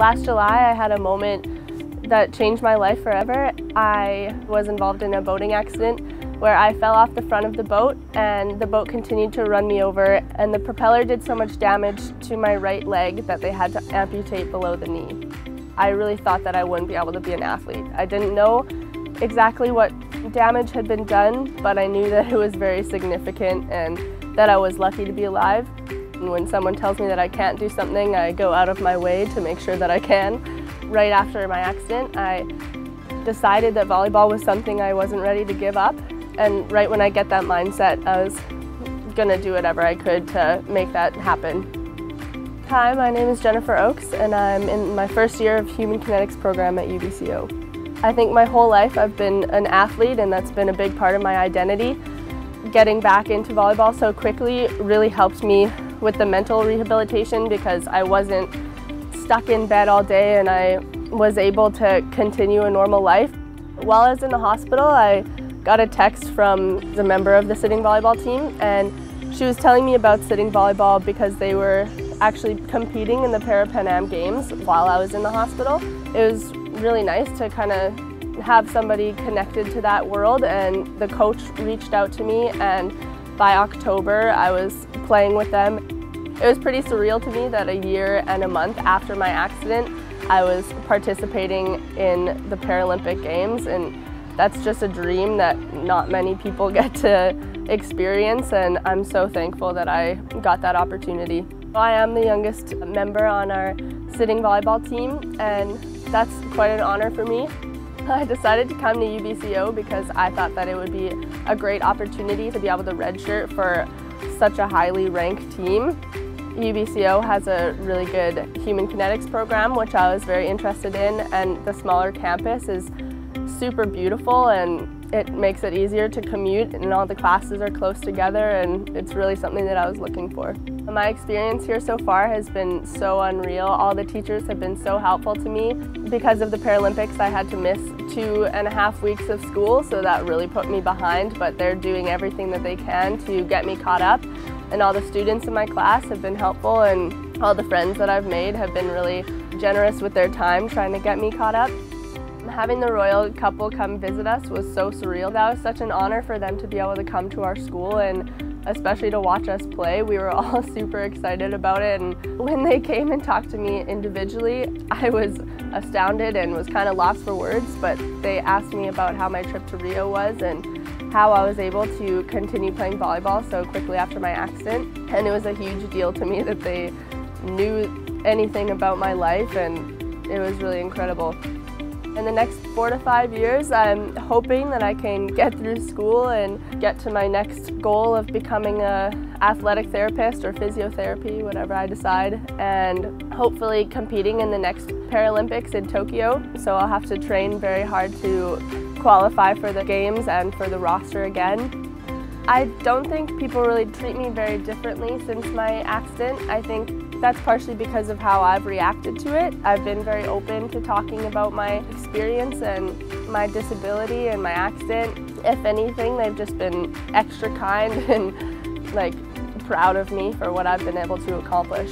Last July I had a moment that changed my life forever. I was involved in a boating accident where I fell off the front of the boat and the boat continued to run me over and the propeller did so much damage to my right leg that they had to amputate below the knee. I really thought that I wouldn't be able to be an athlete. I didn't know exactly what damage had been done, but I knew that it was very significant and that I was lucky to be alive. And when someone tells me that I can't do something, I go out of my way to make sure that I can. Right after my accident, I decided that volleyball was something I wasn't ready to give up. And right when I get that mindset, I was gonna do whatever I could to make that happen. Hi, my name is Jennifer Oakes and I'm in my first year of Human Kinetics program at UBCO. I think my whole life I've been an athlete and that's been a big part of my identity. Getting back into volleyball so quickly really helped me with the mental rehabilitation because I wasn't stuck in bed all day and I was able to continue a normal life. While I was in the hospital, I got a text from the member of the sitting volleyball team and she was telling me about sitting volleyball because they were actually competing in the Para Pan Am Games while I was in the hospital. It was really nice to kind of have somebody connected to that world and the coach reached out to me and by October I was playing with them. It was pretty surreal to me that a year and a month after my accident I was participating in the Paralympic Games and that's just a dream that not many people get to experience and I'm so thankful that I got that opportunity. I am the youngest member on our sitting volleyball team and that's quite an honor for me. I decided to come to UBCO because I thought that it would be a great opportunity to be able to redshirt for such a highly ranked team. UBCO has a really good human kinetics program which I was very interested in and the smaller campus is super beautiful and it makes it easier to commute and all the classes are close together and it's really something that I was looking for. My experience here so far has been so unreal. All the teachers have been so helpful to me. Because of the Paralympics I had to miss two and a half weeks of school so that really put me behind but they're doing everything that they can to get me caught up and all the students in my class have been helpful and all the friends that I've made have been really generous with their time trying to get me caught up. Having the royal couple come visit us was so surreal. That was such an honor for them to be able to come to our school and especially to watch us play. We were all super excited about it and when they came and talked to me individually, I was astounded and was kind of lost for words, but they asked me about how my trip to Rio was and how I was able to continue playing volleyball so quickly after my accident. And it was a huge deal to me that they knew anything about my life and it was really incredible. In the next four to five years, I'm hoping that I can get through school and get to my next goal of becoming a athletic therapist or physiotherapy, whatever I decide, and hopefully competing in the next Paralympics in Tokyo. So I'll have to train very hard to qualify for the games and for the roster again. I don't think people really treat me very differently since my accident. I think that's partially because of how I've reacted to it. I've been very open to talking about my experience and my disability and my accident. If anything, they've just been extra kind and like proud of me for what I've been able to accomplish.